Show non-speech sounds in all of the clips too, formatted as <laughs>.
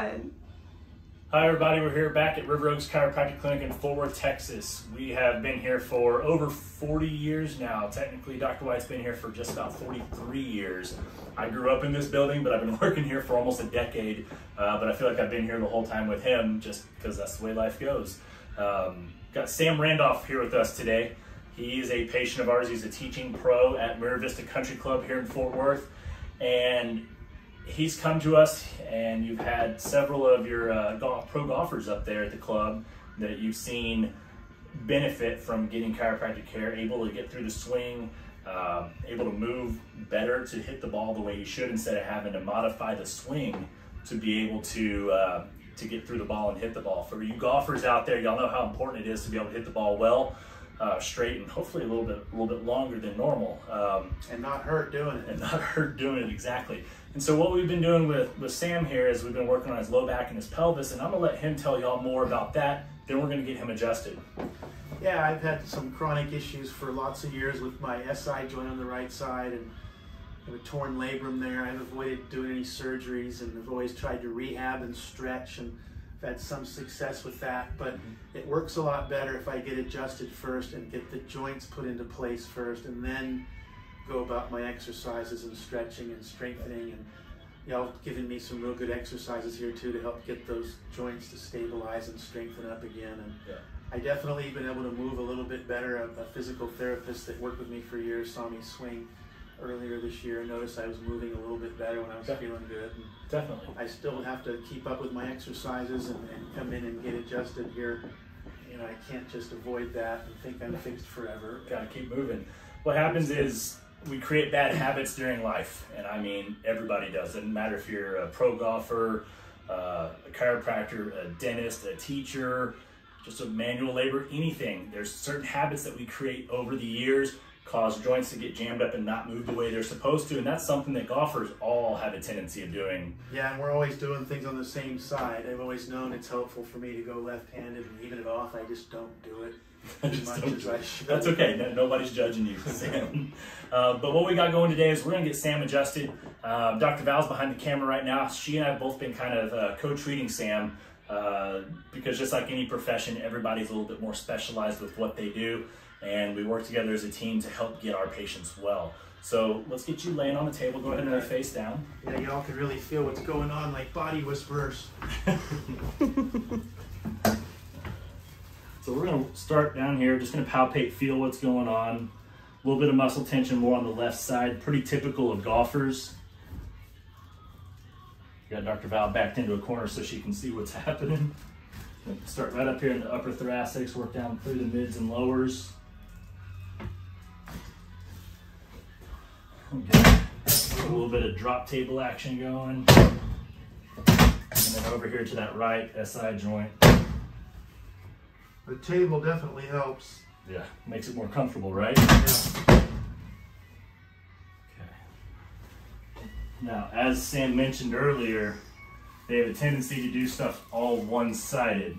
Hi everybody, we're here back at River Oaks Chiropractic Clinic in Fort Worth, Texas. We have been here for over 40 years now. Technically, Dr. White's been here for just about 43 years. I grew up in this building, but I've been <laughs> working here for almost a decade. Uh, but I feel like I've been here the whole time with him just because that's the way life goes. Um, got Sam Randolph here with us today. He is a patient of ours. He's a teaching pro at Mira Vista Country Club here in Fort Worth. And he's come to us and you've had several of your uh, golf, pro golfers up there at the club that you've seen benefit from getting chiropractic care, able to get through the swing, um, able to move better to hit the ball the way you should instead of having to modify the swing to be able to uh, to get through the ball and hit the ball. For you golfers out there, y'all know how important it is to be able to hit the ball well, uh, straight, and hopefully a little bit a little bit longer than normal. Um, and not hurt doing it. And not <laughs> hurt doing it exactly. And so what we've been doing with, with Sam here is we've been working on his low back and his pelvis, and I'm gonna let him tell y'all more about that. Then we're gonna get him adjusted. Yeah, I've had some chronic issues for lots of years with my SI joint on the right side and a torn labrum there. I've avoided doing any surgeries and I've always tried to rehab and stretch and I've had some success with that, but mm-hmm. it works a lot better if I get adjusted first and get the joints put into place first and then go about my exercises and stretching and strengthening and y'all giving me some real good exercises here too to help get those joints to stabilize and strengthen up again and yeah. I definitely been able to move a little bit better. A, a, physical therapist that worked with me for years saw me swing earlier this year and noticed I was moving a little bit better when I was feeling good. And definitely. I still have to keep up with my exercises and, and come in and get adjusted here. You know, I can't just avoid that and think I'm fixed forever. Got to keep moving. What happens is we create bad habits during life, and I mean everybody does. It doesn't matter if you're a pro golfer, uh, a chiropractor, a dentist, a teacher, just a manual labor, anything. There's certain habits that we create over the years cause joints to get jammed up and not move the way they're supposed to. And that's something that golfers all have a tendency of doing. Yeah, and we're always doing things on the same side. I've always known it's helpful for me to go left-handed and even it off. I just don't do it. <laughs> That's okay. No, nobody's judging you, <laughs> Sam. uh, but what we got going today is we're going to get Sam adjusted. Uh, Dr. Val's behind the camera right now. She and I have both been kind of uh, co-treating Sam uh, because just like any profession, everybody's a little bit more specialized with what they do. And we work together as a team to help get our patients well. So let's get you laying on the table. Go ahead and lay face down. Yeah, y'all can really feel what's going on like body whispers. <laughs> So we're gonna start down here, just gonna palpate, feel what's going on. A little bit of muscle tension more on the left side, pretty typical of golfers. Got Dr. Val backed into a corner so she can see what's <laughs> happening. Start right up here in the upper thoracics, work down through the mids and lowers. A little bit of drop table action going. And then over here to that right SI joint. The table definitely helps. Yeah, makes it more comfortable, right? Yeah. Okay. Now, as Sam mentioned earlier, they have a tendency to do stuff all one-sided.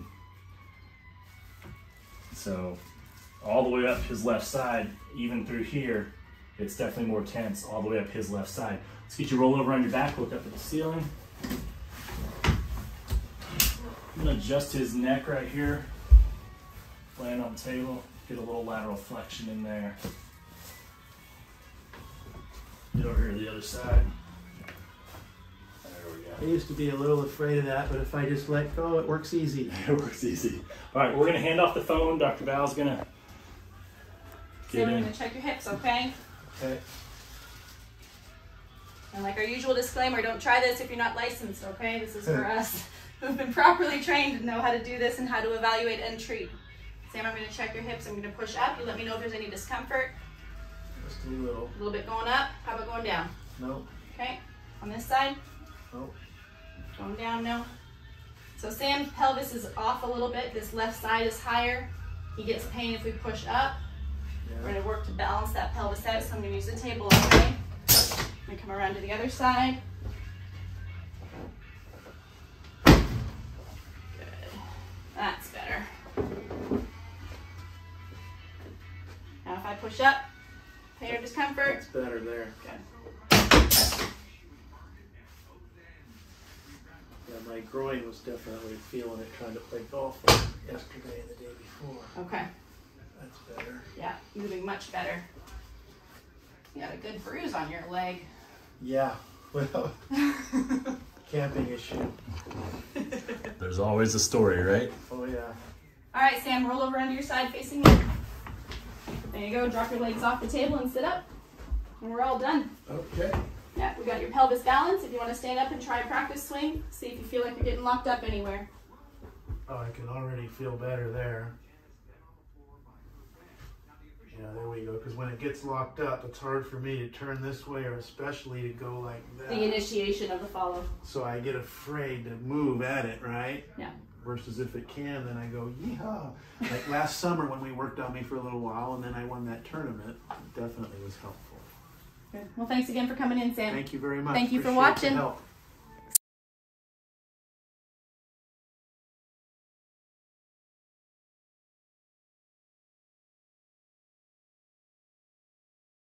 So, all the way up his left side, even through here, it's definitely more tense all the way up his left side. Let's get you roll over on your back, look up at the ceiling. I'm gonna adjust his neck right here land on the table, get a little lateral flexion in there. Get over here to the other side. There we go. I used to be a little afraid of that, but if I just let go, it works easy. <laughs> it works easy. All right, we're gonna hand off the phone. Dr. Val's gonna get so we're gonna check your hips, okay? Okay. And like our usual disclaimer, don't try this if you're not licensed, okay? This is for us <laughs> who've been properly trained and know how to do this and how to evaluate and treat. Sam, I'm going to check your hips. I'm going to push up. You let me know if there's any discomfort. Just a little. A little bit going up. How about going down? No. Okay. On this side? No. Going down, no. So Sam's pelvis is off a little bit. This left side is higher. He gets pain if we push up. Work to balance that pelvis out. So I'm going to use the table, okay? I'm going to come around to the other side. Good. That's better. Now if I push up, pain or discomfort? It's better there. Good. Yeah, my groin was definitely feeling it trying to play golf yesterday and the day before. Okay. That's better. Yeah, you're doing much better. You got a good bruise on your leg. Yeah. <laughs> Well, camping issue. There's always a story, right? Oh yeah. All right, Sam, roll over onto your side facing me. There you go. Drop your legs off the table and sit up. And we're all done. Okay. Yeah, we got your pelvis balance. If you want to stand up and try a practice swing, see if you feel like you're getting locked up anywhere. Oh, I can already feel better there. Yeah, there we go. Because when it gets locked up, it's hard for me to turn this way or especially to go like that. The initiation of the follow. So I get afraid to move at it, right? Yeah. Versus if it can, then I go, yeehaw. Like last summer when we worked on me for a little while and then I won that tournament, it definitely was helpful. Good. Well, thanks again for coming in, Sam. Thank you very much. Thank you for Appreciate the watching.